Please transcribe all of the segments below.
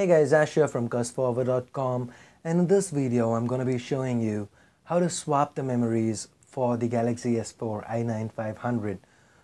Hey guys, Ash here from cursed4eva.com and in this video I'm going to be showing you how to swap the memories for the Galaxy S4 i9500.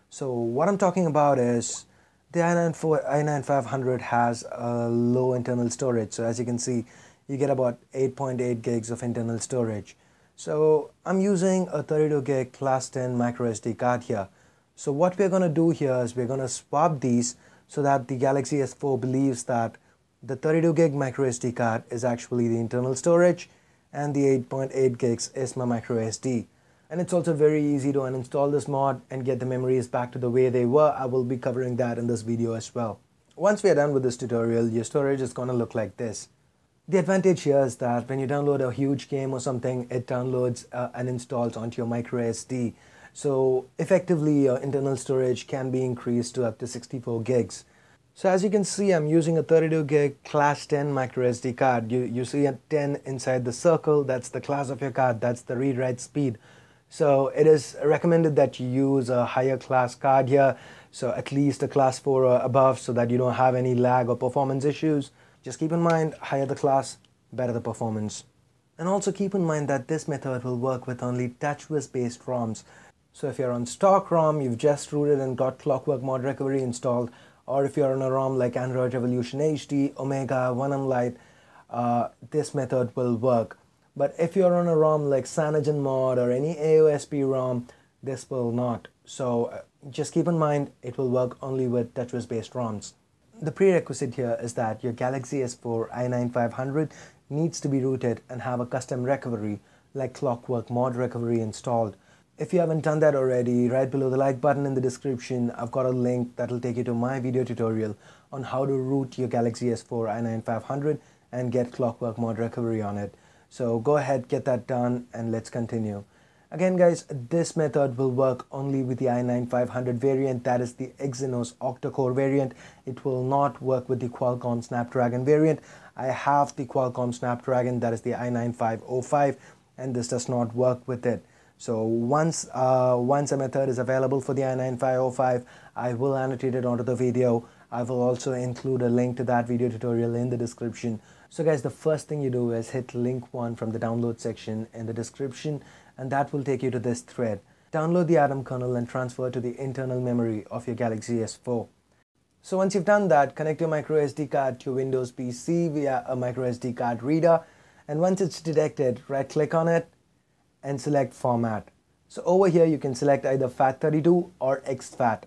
So what I'm talking about is the i9500 has a low internal storage. So as you can see, you get about 8.8 gigs of internal storage. So I'm using a 32 gig class 10 micro SD card here. So what we're going to do here is we're going to swap these so that the Galaxy S4 believes that the 32 gig micro SD card is actually the internal storage and the 8.8 gigs is my micro SD. And it's also very easy to uninstall this mod and get the memories back to the way they were. I will be covering that in this video as well. Once we are done with this tutorial, your storage is going to look like this. The advantage here is that when you download a huge game or something, it downloads uh, and installs onto your micro SD. So effectively your internal storage can be increased to up to 64 gigs. So as you can see, I'm using a 32 gig class 10 micro SD card. You, you see a 10 inside the circle, that's the class of your card, that's the read-write speed. So it is recommended that you use a higher class card here, so at least a class 4 or above so that you don't have any lag or performance issues. Just keep in mind, higher the class, better the performance. And also keep in mind that this method will work with only TouchWiz based ROMs. So if you're on stock ROM, you've just rooted and got Clockwork Mod Recovery installed, or if you're on a ROM like Android Revolution HD, Omega, Wanam Lite, uh, this method will work. But if you're on a ROM like CyanogenMod or any AOSP ROM, this will not. So uh, just keep in mind, it will work only with TouchWiz based ROMs. The prerequisite here is that your Galaxy S4 i9500 needs to be rooted and have a custom recovery like Clockwork Mod Recovery installed. If you haven't done that already, right below the like button in the description, I've got a link that will take you to my video tutorial on how to root your Galaxy S4 i9500 and get Clockwork Mod Recovery on it. So go ahead, get that done and let's continue. Again guys, this method will work only with the i9500 variant that is the Exynos octa-core variant. It will not work with the Qualcomm Snapdragon variant. I have the Qualcomm Snapdragon that is the i9505 and this does not work with it. So once, uh, once a method is available for the i9505, I will annotate it onto the video. I will also include a link to that video tutorial in the description. So guys, the first thing you do is hit link one from the download section in the description and that will take you to this thread. Download the Atom kernel and transfer to the internal memory of your Galaxy S4. So once you've done that, connect your microSD card to your Windows PC via a microSD card reader. And once it's detected, right click on it and select format. So over here you can select either FAT32 or exFAT.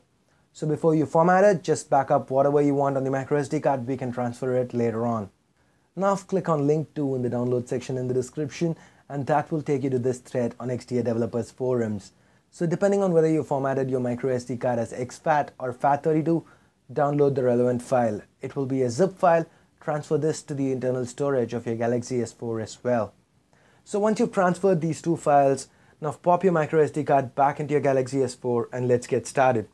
So before you format it, just back up whatever you want on the microSD card, we can transfer it later on. Now click on link 2 in the download section in the description and that will take you to this thread on XDA developers forums. So depending on whether you formatted your microSD card as exFAT or FAT32, download the relevant file. It will be a zip file, transfer this to the internal storage of your Galaxy S4 as well. So once you've transferred these two files, now pop your microSD card back into your Galaxy S4 and let's get started.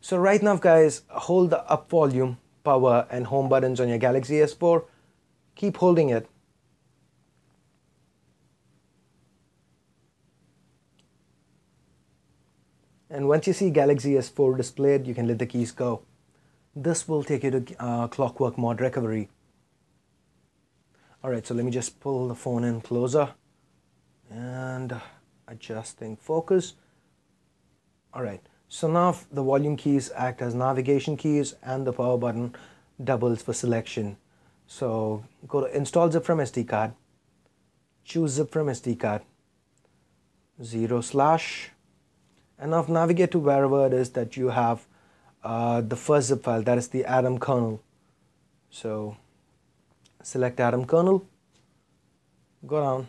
So right now guys, hold the up volume, power and home buttons on your Galaxy S4. Keep holding it And once you see Galaxy S4 displayed, you can let the keys go. This will take you to uh, Clockwork Mod Recovery. Alright, so let me just pull the phone in closer and adjusting focus. Alright, so now the volume keys act as navigation keys and the power button doubles for selection. So go to install zip from SD card, choose zip from SD card, zero slash and now navigate to wherever it is that you have uh, the first zip file that is the atom kernel so select atom kernel. Go down.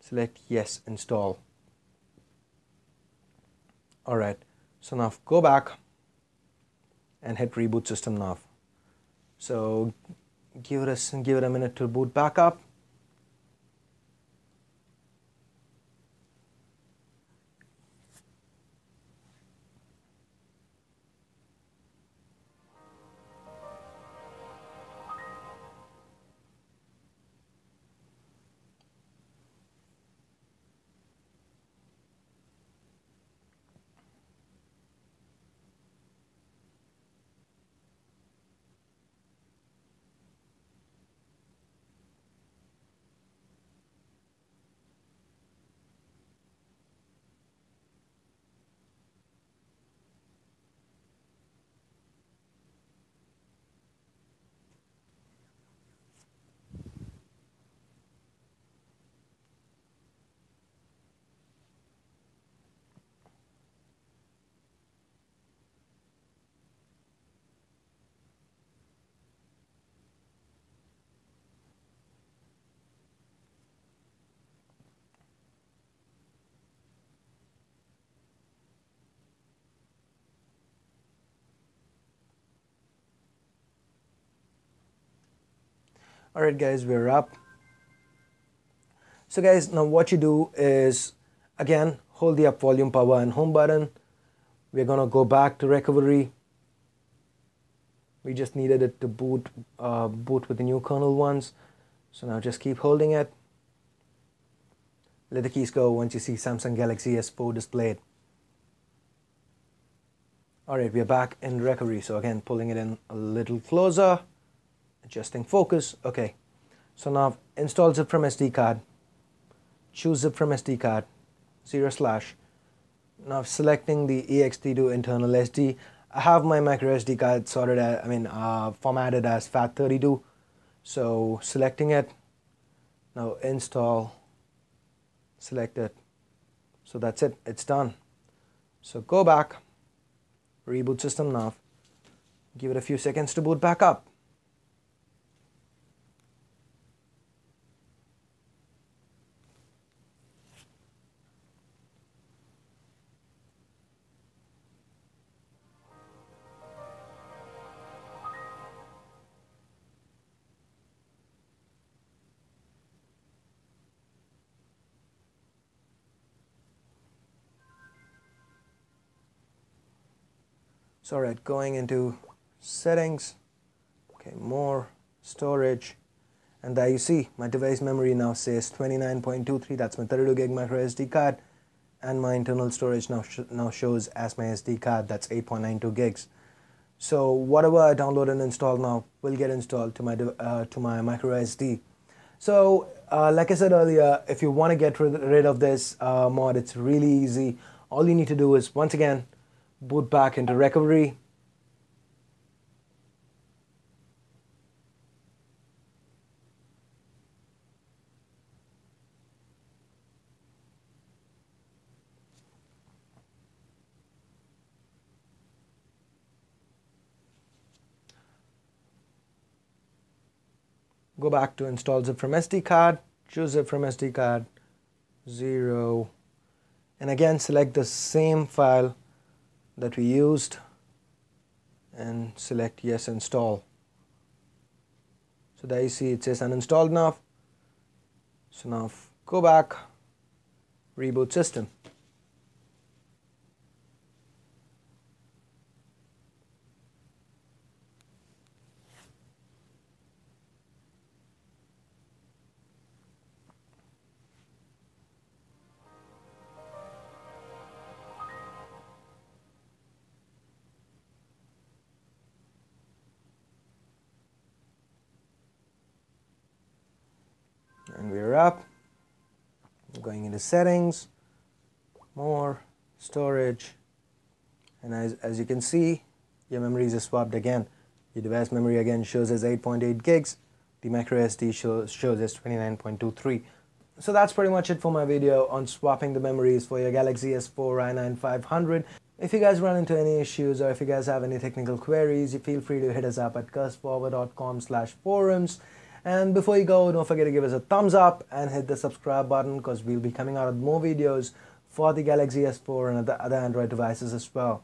Select yes install. Alright so now go back and hit reboot system now. So give it a give it a minute to boot back up Alright guys, we're up. So guys, now what you do is, again, hold the up volume power and home button. We're gonna go back to recovery. We just needed it to boot, uh, boot with the new kernel ones. So now just keep holding it. Let the keys go once you see Samsung Galaxy S4 displayed. Alright, we're back in recovery. So again, pulling it in a little closer, adjusting focus. Okay, so now install zip from SD card, choose zip from SD card, zero slash. Now selecting the ext2 internal SD. I have my micro SD card sorted, I mean, uh, formatted as FAT32. So selecting it, now install, select it. So that's it, it's done. So go back reboot system now give it a few seconds to boot back up So alright, going into settings, okay, more storage, and there you see my device memory now says 29.23, that's my 32 gig micro SD card, and my internal storage now, sh now shows as my SD card, that's 8.92 gigs. So whatever I download and install now will get installed to my, uh, to my micro SD. So uh, like I said earlier, if you want to get rid of this uh, mod, it's really easy. All you need to do is, once again, boot back into recovery. Go back to install zip from SD card, choose zip from SD card, zero, and again select the same file that we used and select yes install. So there you see it says uninstalled now. So now go back reboot system and we're up going into settings more storage and as, as you can see your memories are swapped again. Your device memory again shows as 8.8 gigs the micro SD shows, shows as 29.23 so that's pretty much it for my video on swapping the memories for your Galaxy S4 i9500 if you guys run into any issues or if you guys have any technical queries, you feel free to hit us up at cursed4eva.com slash forums. And before you go, don't forget to give us a thumbs up and hit the subscribe button because we'll be coming out with more videos for the Galaxy S4 and other Android devices as well.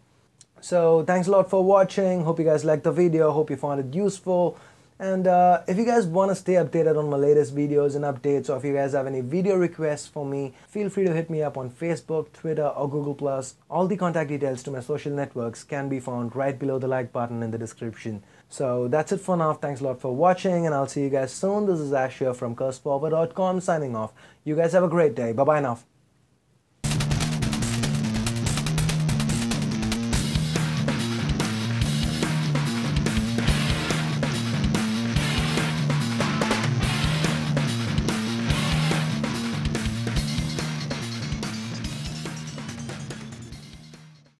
So thanks a lot for watching. Hope you guys liked the video. Hope you found it useful. And uh, if you guys want to stay updated on my latest videos and updates, or if you guys have any video requests for me, feel free to hit me up on Facebook, Twitter, or Google+. All the contact details to my social networks can be found right below the like button in the description. So that's it for now. Thanks a lot for watching, and I'll see you guys soon. This is Ashia from Cursed4Eva.com signing off. You guys have a great day. Bye-bye now.